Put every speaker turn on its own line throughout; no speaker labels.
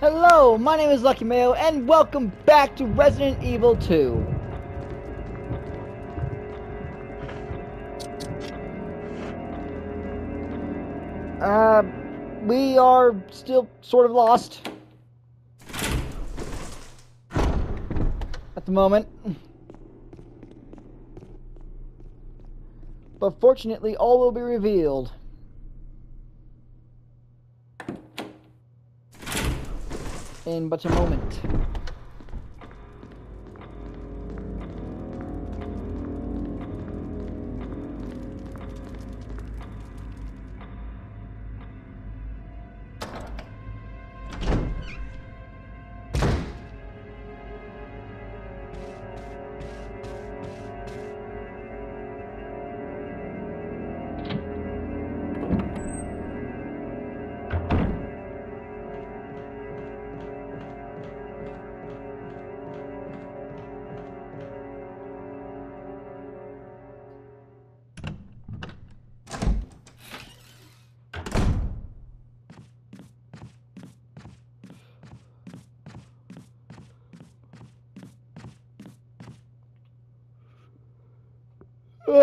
Hello, my name is Lucky Mayo, and welcome back to Resident Evil 2. Uh, we are still sort of lost. At the moment. But fortunately, all will be revealed. In but a moment.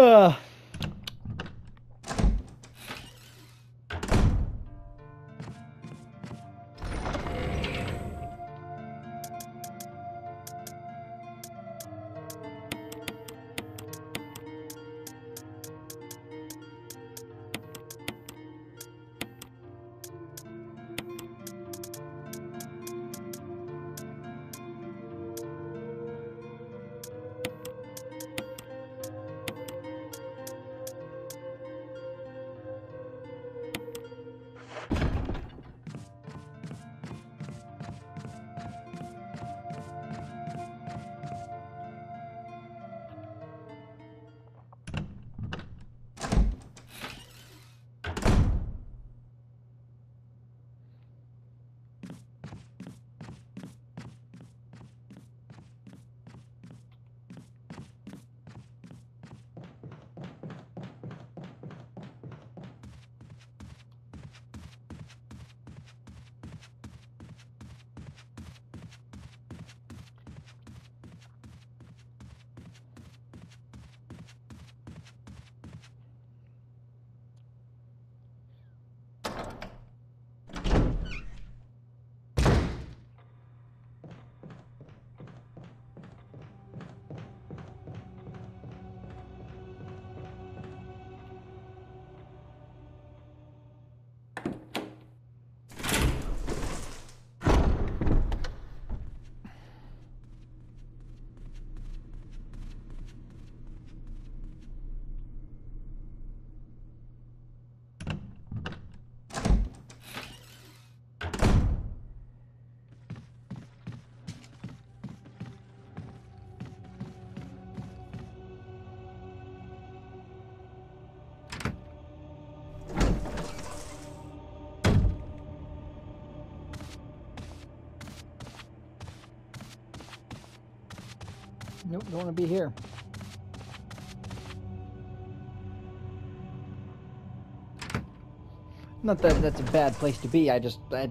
Ugh. Nope, don't want to be here. Not that that's a bad place to be, I just... I...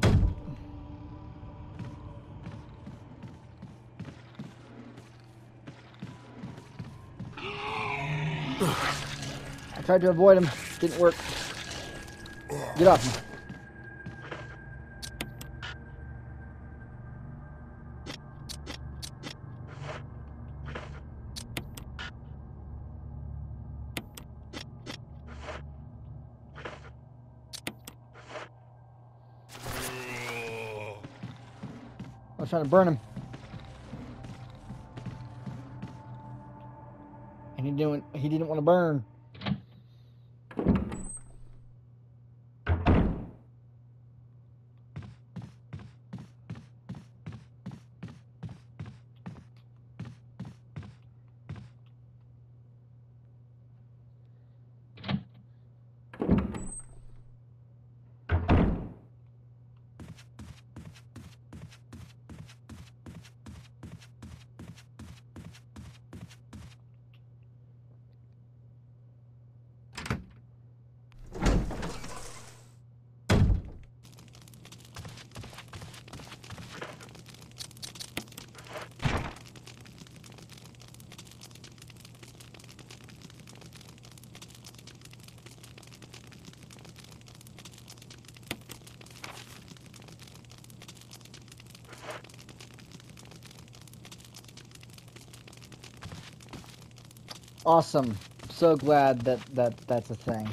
I tried to avoid him, didn't work. Get off me. Was trying to burn him. And he didn't he didn't want to burn. Awesome. So glad that, that that's a thing.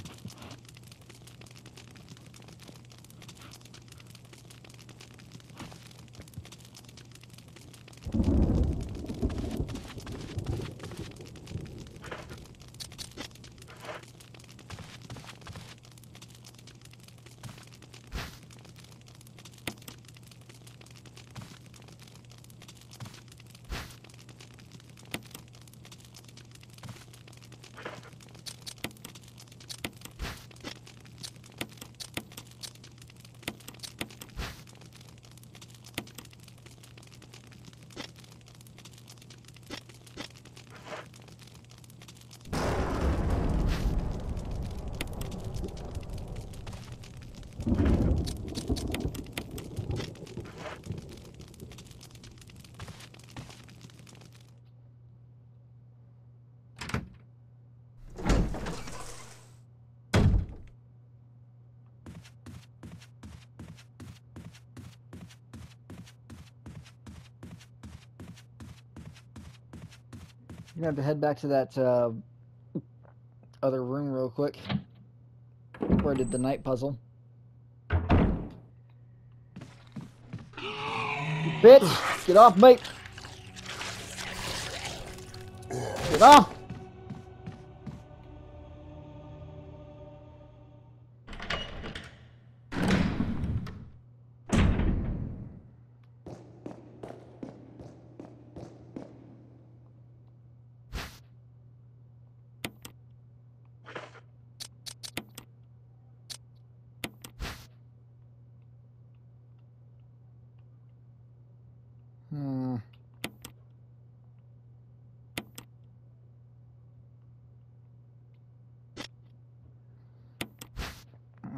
Gonna have to head back to that uh, other room real quick. Where I did the night puzzle? Bitch! Get off, mate! Get off!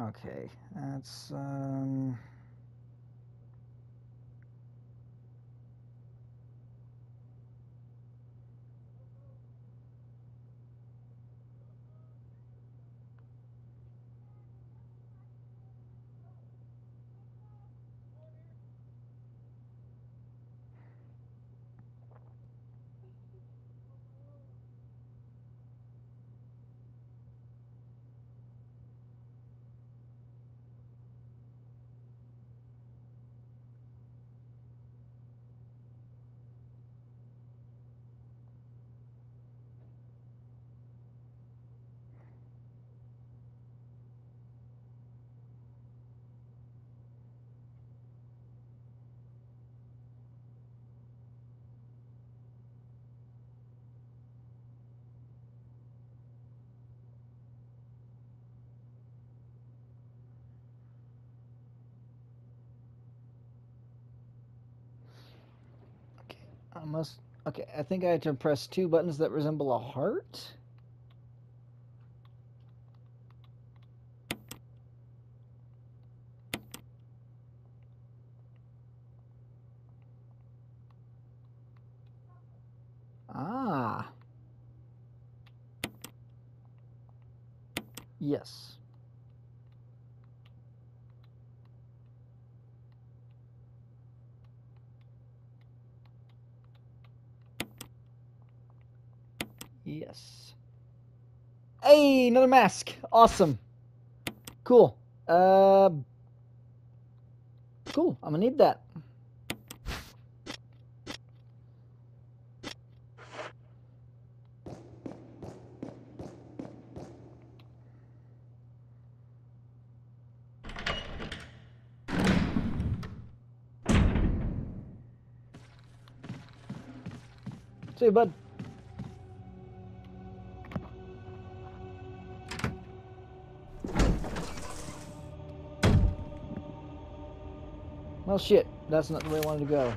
Okay, that's um. Must. Okay, I think I had to press two buttons that resemble a heart. Ah. Yes. Yes. Hey, another mask. Awesome. Cool. Uh, cool. I'm gonna need that. See you, bud. Well, shit. That's not the way I wanted to go.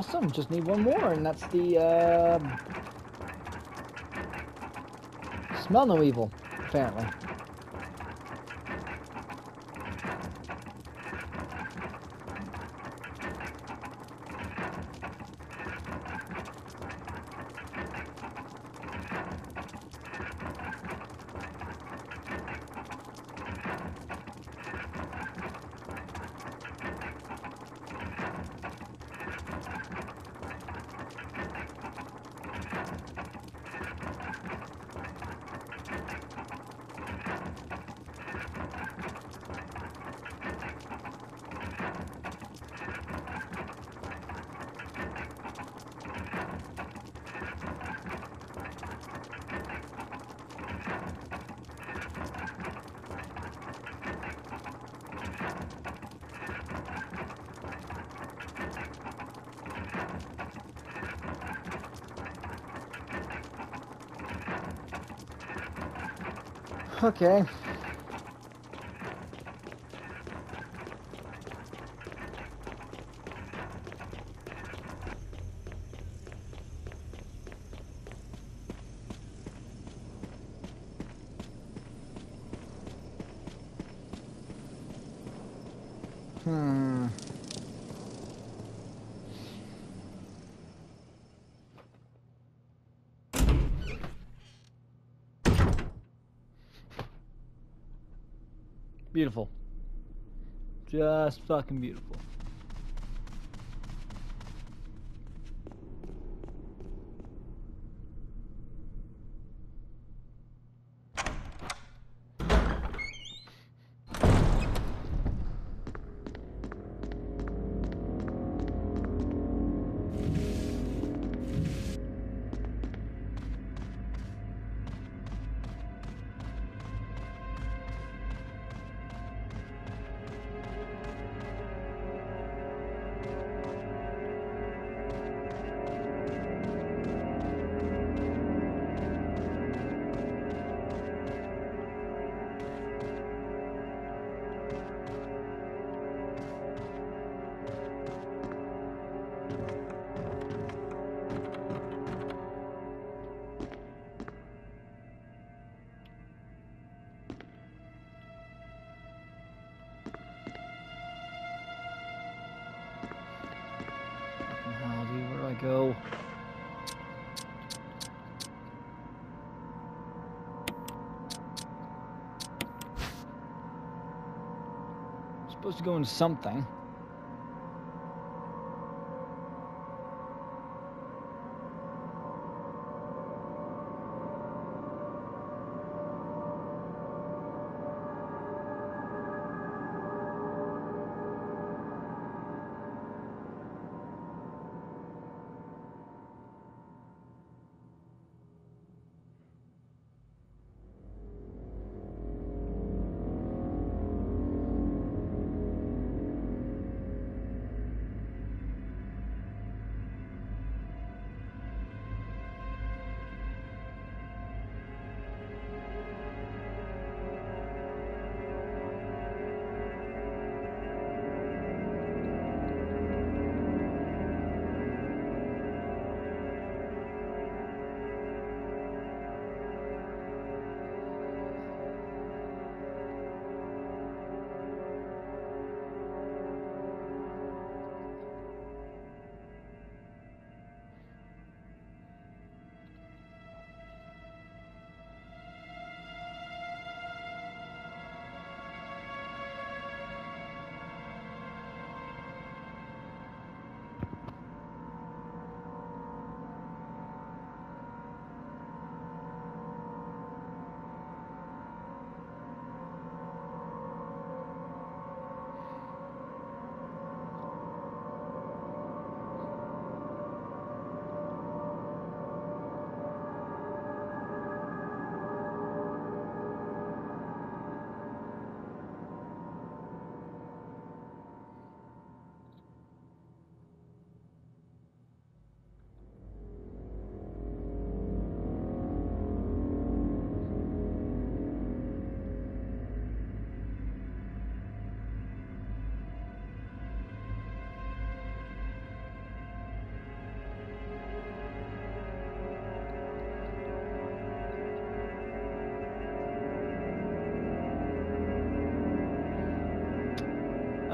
Awesome. Just need one more, and that's the uh, smell no evil, apparently. Okay. Beautiful. Just fucking beautiful. To go into something.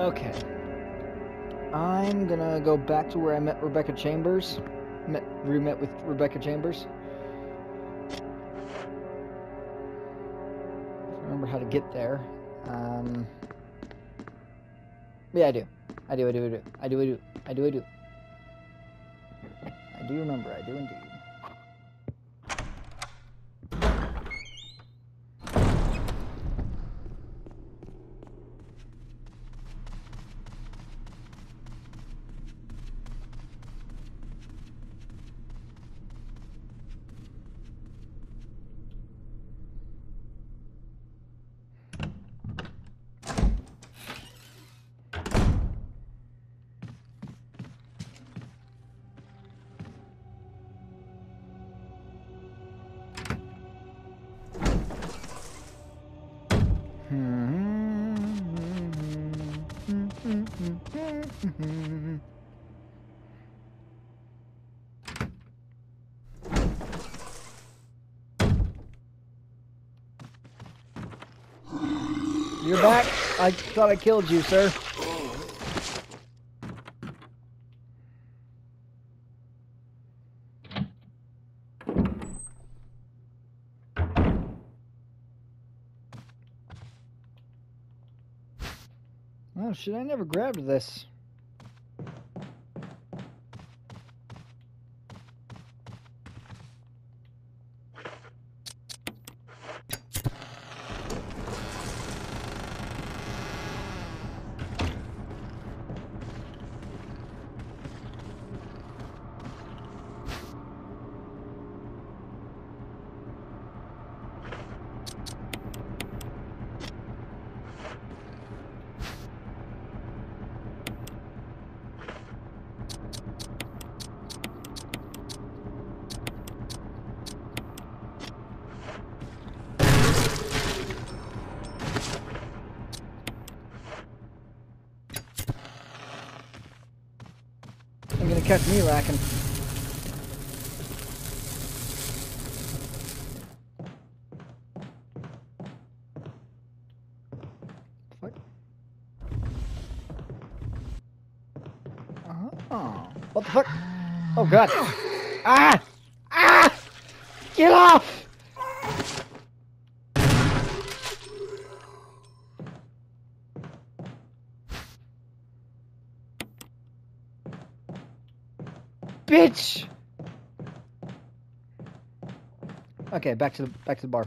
Okay. I'm gonna go back to where I met Rebecca Chambers. Met, re-met with Rebecca Chambers. Remember how to get there. Um, yeah, I do. I do, I do, I do. I do, I do. I do, I do. I do remember, I do indeed. Mm-hmm. You're back? I thought I killed you, sir. Oh shit, I never grabbed this. Catch me lacking. Oh, uh-huh. what the fuck? Oh god. Ah! Ah! Get off! Bitch! Okay, back to the back to the bar.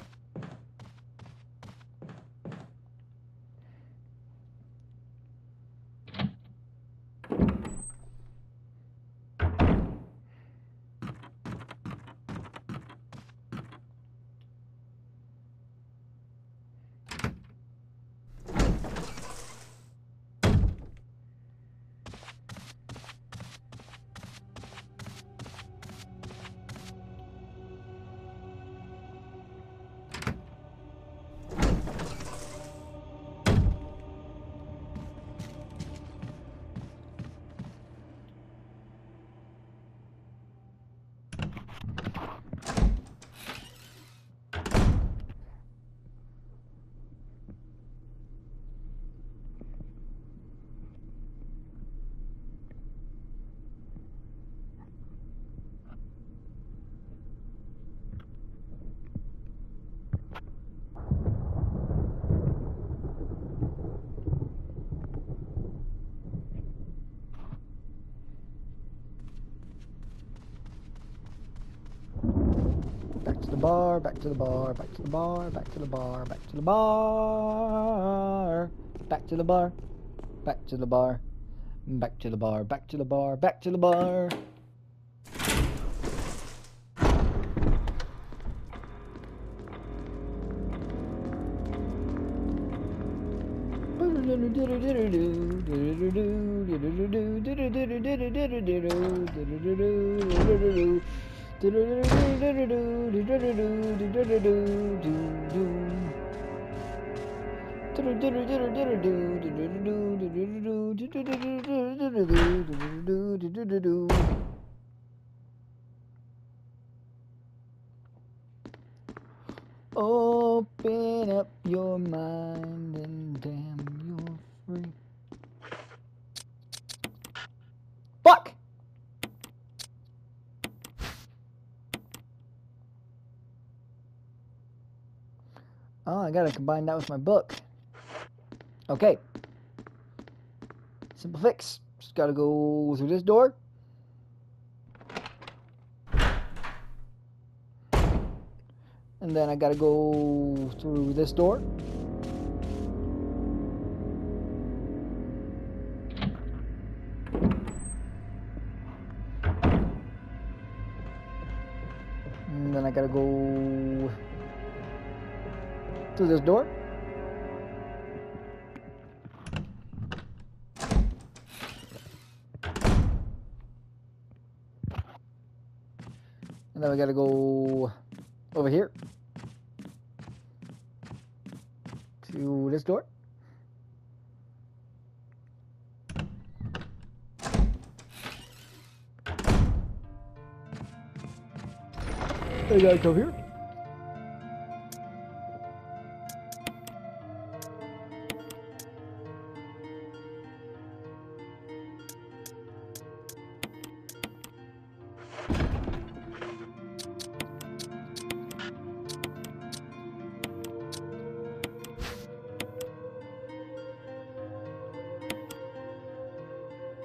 Bar, back to the bar, back to the bar, back to the bar, back to the bar, back to the bar, back to the bar, back to the bar, back to the bar, back to the bar. Open up your mind and damn you're free. Fuck! Oh, I gotta combine that with my book. Okay. Simple fix. Just gotta go through this door. And then I gotta go through this door. And then I gotta go through this door. Then we gotta go over here to this door. We gotta come here.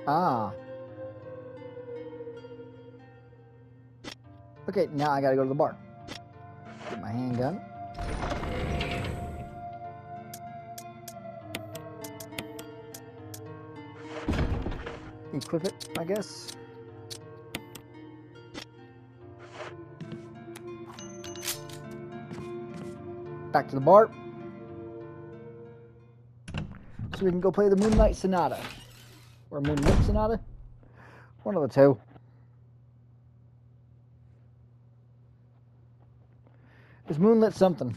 Ah. Okay, now I gotta go to the bar. Get my handgun. Equip it, I guess. Back to the bar. So we can go play the Moonlight Sonata. Or Moonlit Sonata. One of the two. It's Moonlit something.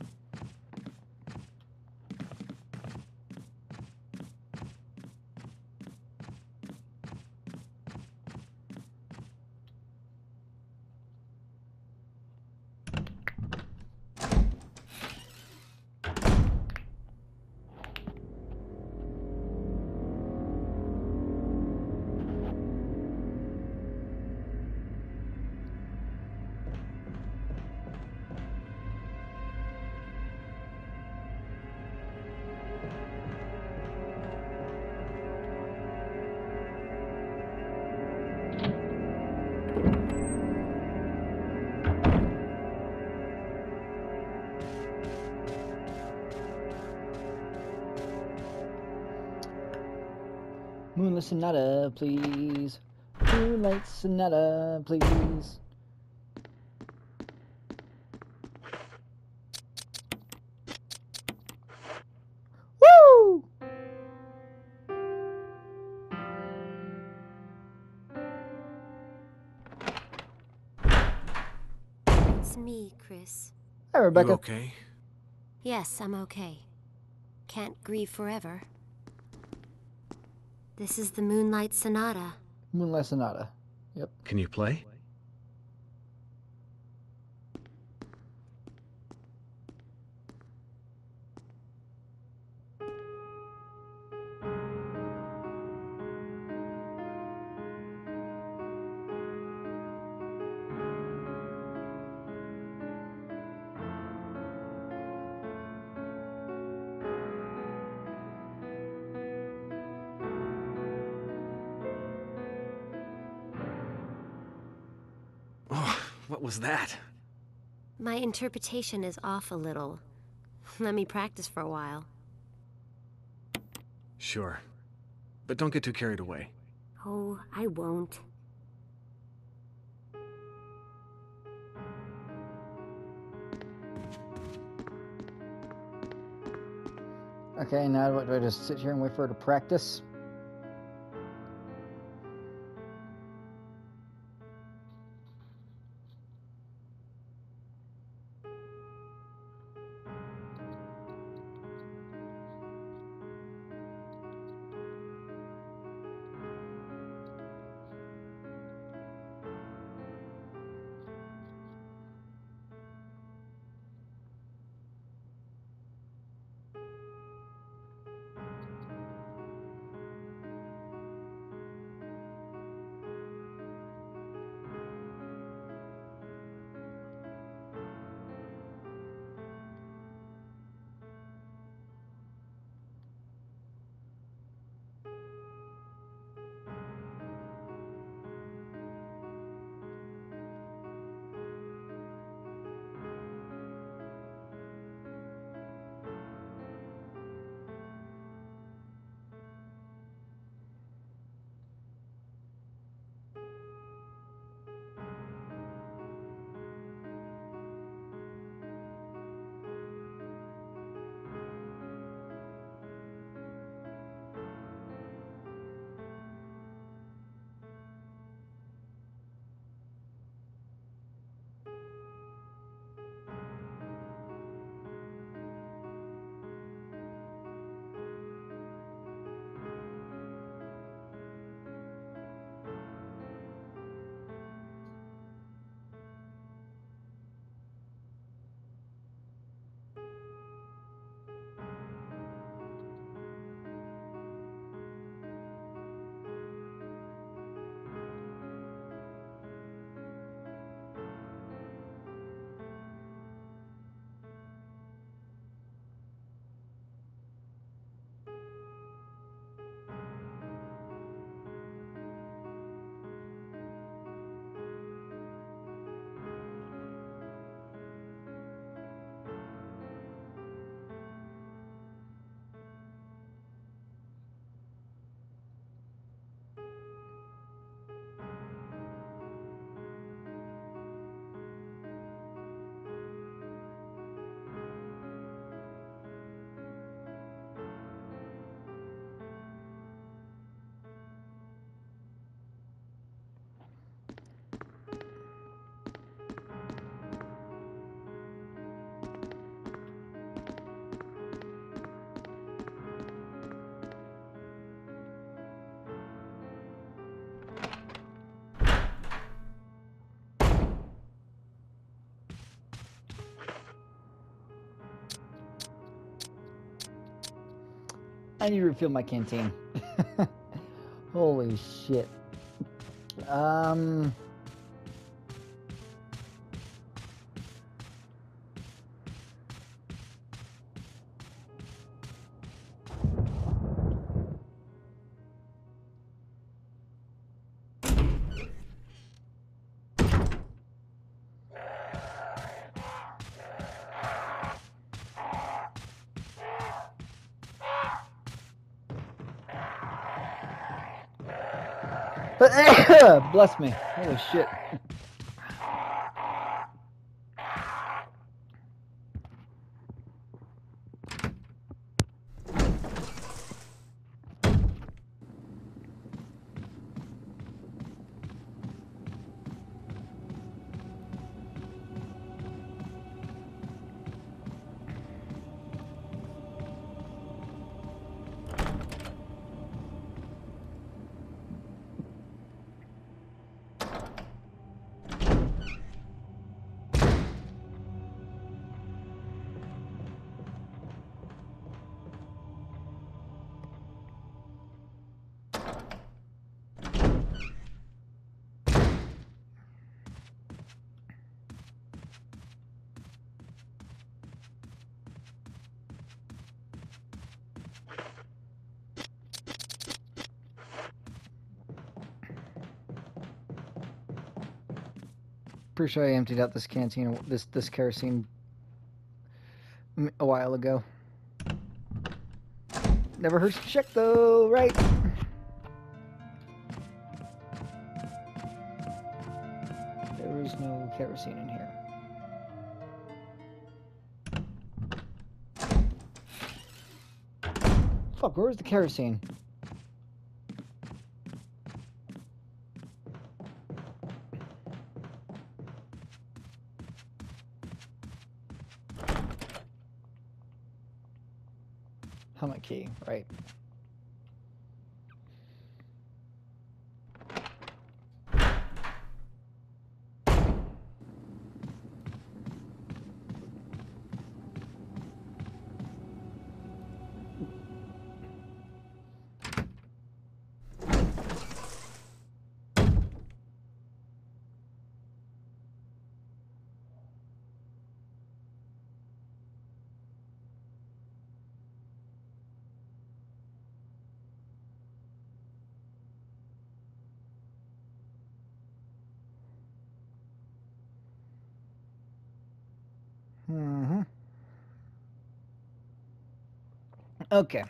Moonlit Sonata, please. Moonlight Sonata, please. Woo!
It's me, Chris.
Hi, Rebecca.
You okay?
Yes, I'm okay. Can't grieve forever. This is the Moonlight Sonata.
Moonlight Sonata. Yep.
Can you play? What was that?
My interpretation is off a little. Let me practice for a while.
Sure. But don't get too carried away.
Oh, I won't.
Okay, now what, do I just sit here and wait for her to practice? I need to refill my canteen. Holy shit. Um. Bless me. Holy shit. Pretty sure I emptied out this canteen, this this kerosene, a while ago. Never hurts to check though, right? There is no kerosene in here. Fuck, where's the kerosene? Helmet key, right. Okay.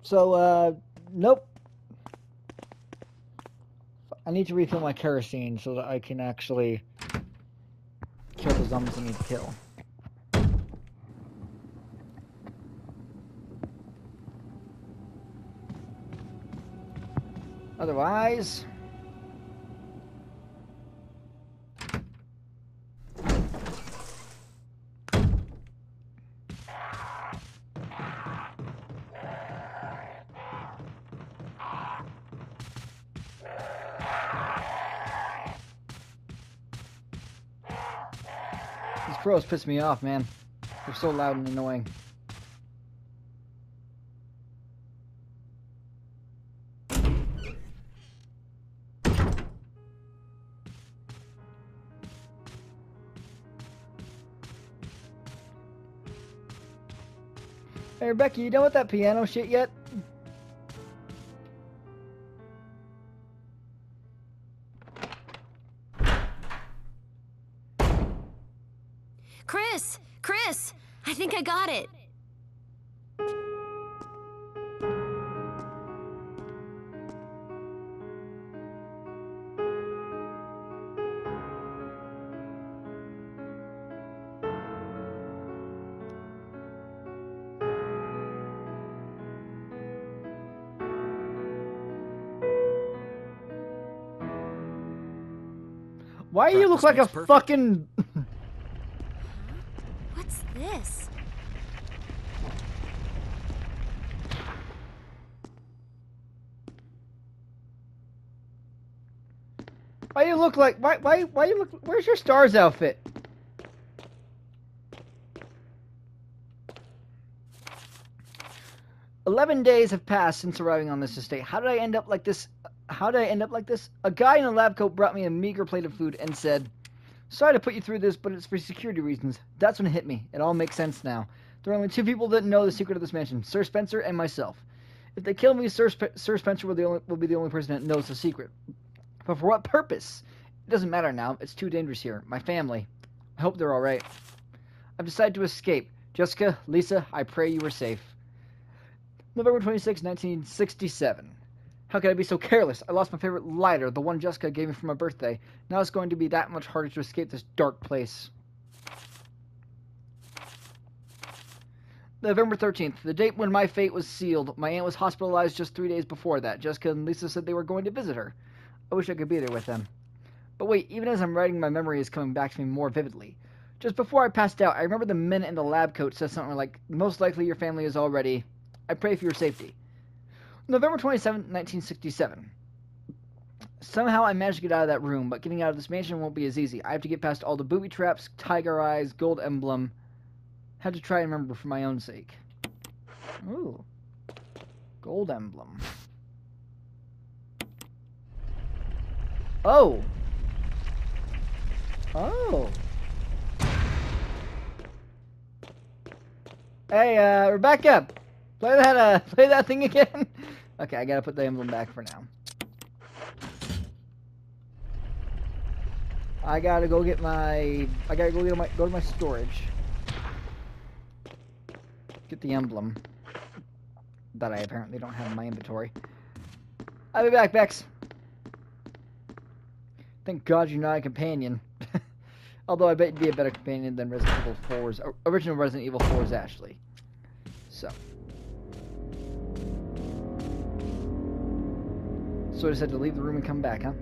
So, uh, nope. I need to refill my kerosene so that I can actually kill the zombies I need to kill. Otherwise... Pros piss me off, man. They're so loud and annoying. Hey, Rebecca, you done with that piano shit yet? Why do you look like a
perfect.
fucking...
What's this?
Why you look like... Why, why, why you look... Where's your STARS outfit? Eleven days have passed since arriving on this estate. How did I end up like this? How did I end up like this? A guy in a lab coat brought me a meager plate of food and said, Sorry to put you through this, but it's for security reasons. That's when it hit me. It all makes sense now. There are only two people that know the secret of this mansion Sir Spencer and myself. If they kill me, Sir, Sp- Sir Spencer will, only, will be the only person that knows the secret. But for what purpose? It doesn't matter now. It's too dangerous here. My family. I hope they're alright. I've decided to escape. Jessica, Lisa, I pray you are safe. November 26, 1967. How could I be so careless? I lost my favorite lighter, the one Jessica gave me for my birthday. Now it's going to be that much harder to escape this dark place. November 13th, the date when my fate was sealed. My aunt was hospitalized just three days before that. Jessica and Lisa said they were going to visit her. I wish I could be there with them. But wait, even as I'm writing, my memory is coming back to me more vividly. Just before I passed out, I remember the men in the lab coat said something like, Most likely your family is already. I pray for your safety. November 27, 1967. Somehow I managed to get out of that room, but getting out of this mansion won't be as easy. I have to get past all the booby traps, tiger eyes, gold emblem. Had to try and remember for my own sake. Ooh. Gold emblem. Oh. Oh. Hey, uh, Rebecca, play that, uh, play that thing again. Okay, I gotta put the emblem back for now. I gotta go get my, I gotta go get my, go to my storage. Get the emblem that I apparently don't have in my inventory. I'll be back, Bex. Thank God you're not a companion. Although I bet you'd be a better companion than Resident Evil 4's original Resident Evil 4's Ashley. So. So I just had to leave the room and come back, huh?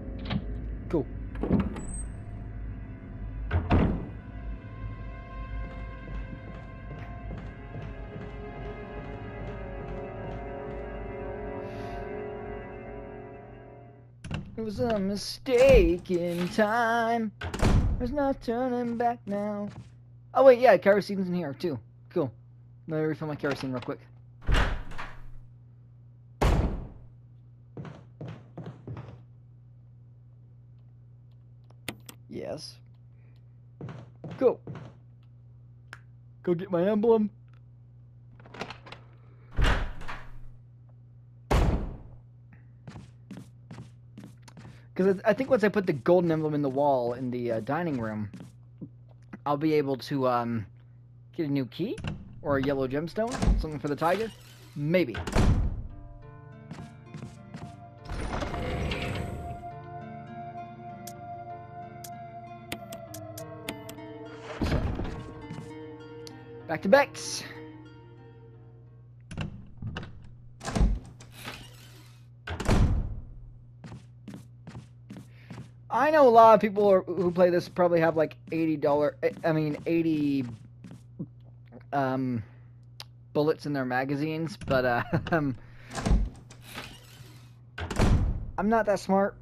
Cool. It was a mistake in time. There's no turning back now. Oh wait, yeah, kerosene's in here too. Cool. Let me refill my kerosene real quick. Go. Go get my emblem. Because I think once I put the golden emblem in the wall in the uh, dining room, I'll be able to um, get a new key or a yellow gemstone, something for the tiger. Maybe. Back to Bex. I know a lot of people are, who play this probably have like eighty dollar. I mean eighty um, bullets in their magazines, but uh, um, I'm not that smart.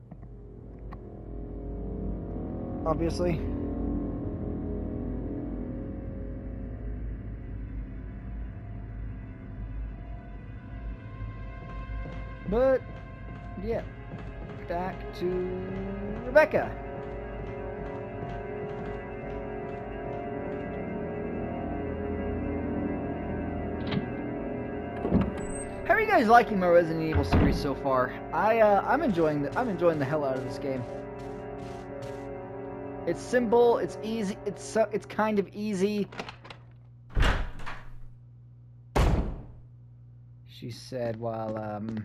Obviously. But yeah back to Rebecca. How are you guys liking my Resident Evil series so far? I uh, I'm enjoying the I'm enjoying the hell out of this game. It's simple. It's easy. It's so, it's kind of easy. She said while um.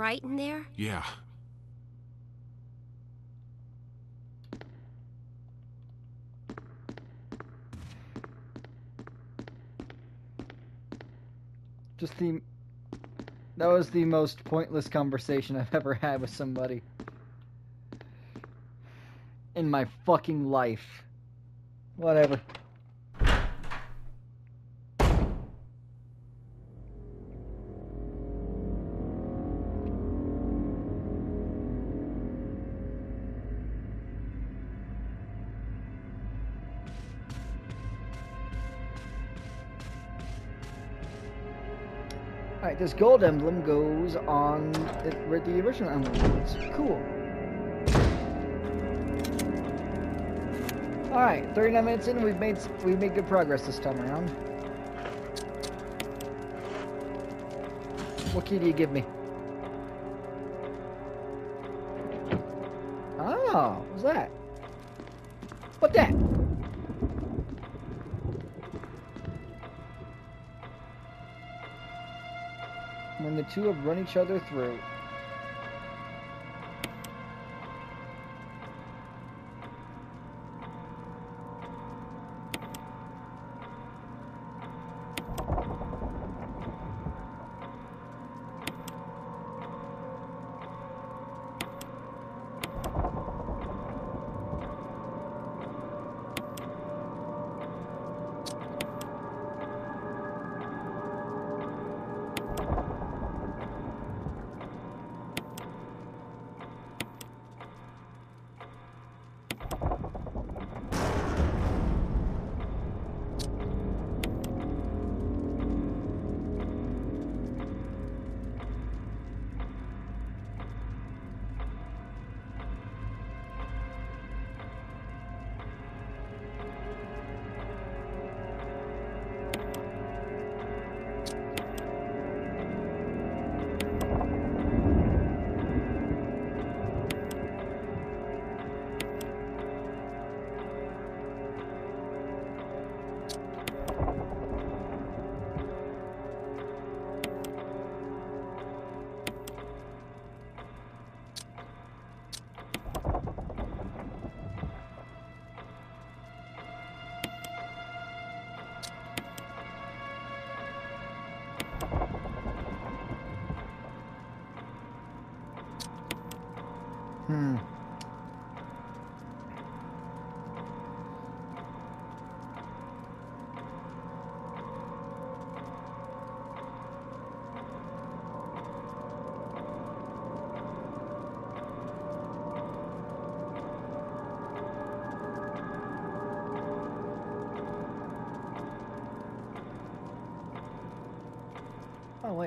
right in there?
Yeah.
Just the That was the most pointless conversation I've ever had with somebody. In my fucking life. Whatever. Alright, this gold emblem goes on it, where the original emblem It's Cool. Alright, 39 minutes in, we've made we've made good progress this time around. What key do you give me? Oh, what's that? Two have run each other through.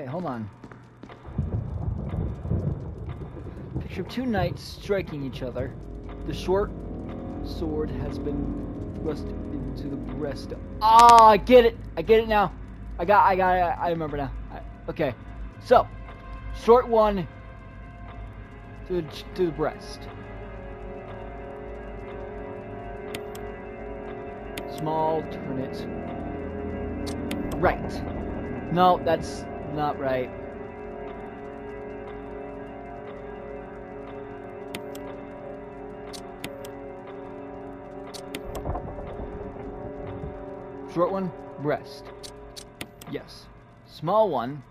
Wait, hold on. Picture of two knights striking each other. The short sword has been thrust into the breast. Ah, I get it. I get it now. I got. I got. it. I remember now. I, okay. So, short one to the, to the breast. Small turn it right. No, that's not right. Short one, breast. Yes. Small one.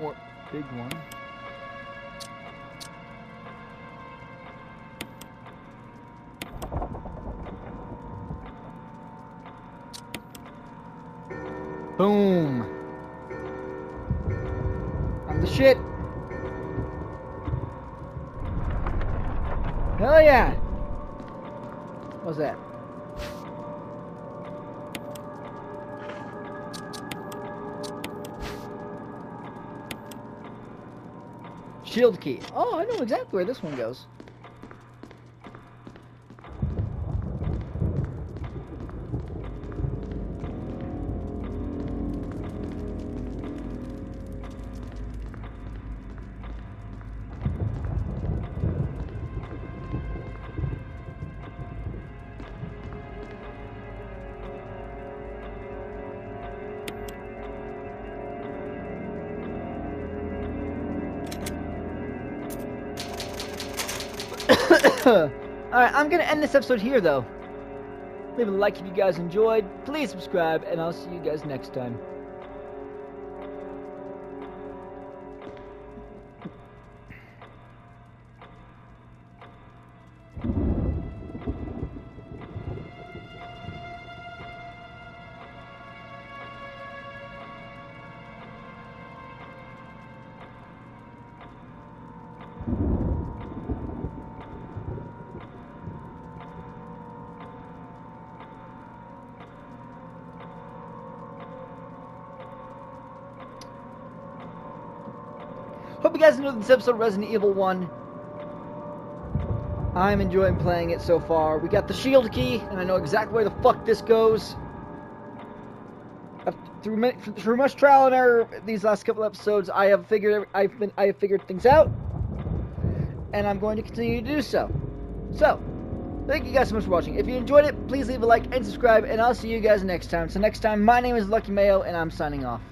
Or big one. Shield key. Oh, I know exactly where this one goes. Alright, I'm gonna end this episode here though. Leave a like if you guys enjoyed. Please subscribe, and I'll see you guys next time. Guys enjoyed this episode of Resident Evil 1. I'm enjoying playing it so far. We got the shield key, and I know exactly where the fuck this goes. After, through, through much trial and error these last couple episodes, I have figured I've been I have figured things out, and I'm going to continue to do so. So, thank you guys so much for watching. If you enjoyed it, please leave a like and subscribe, and I'll see you guys next time. So next time, my name is Lucky Mayo, and I'm signing off.